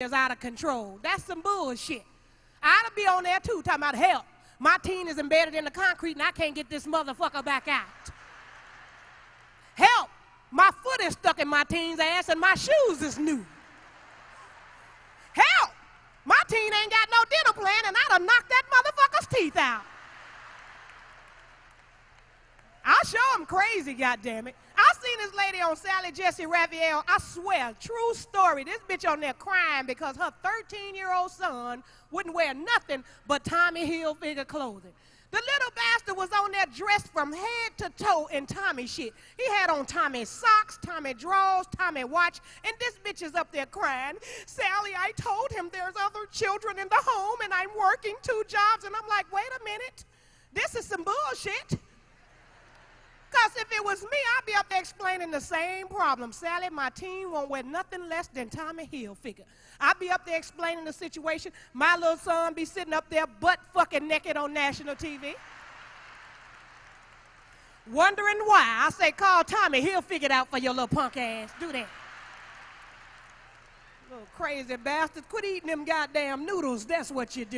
is out of control. That's some bullshit. I'd be on there too, talking about help. My teen is embedded in the concrete and I can't get this motherfucker back out. Help! My foot is stuck in my teen's ass and my shoes is new. Help! My teen ain't got no dental plan and I'd have knocked that motherfucker's teeth out. I'll show him crazy, goddammit. Seen this lady on Sally Jessy Raphael. I swear, true story. This bitch on there crying because her 13-year-old son wouldn't wear nothing but Tommy Hilfiger clothing. The little bastard was on there dressed from head to toe in Tommy shit. He had on Tommy socks, Tommy drawers, Tommy watch, and this bitch is up there crying. Sally, I told him there's other children in the home and I'm working two jobs. And I'm like, wait a minute. This is some bullshit. Was me, I'd be up there explaining the same problem. Sally, my team won't wear nothing less than Tommy Hilfiger. I'd be up there explaining the situation. My little son be sitting up there butt fucking naked on national TV. Wondering why. I say, call Tommy, he'll figure it out for your little punk ass. Do that. Little crazy bastard. Quit eating them goddamn noodles. That's what you do.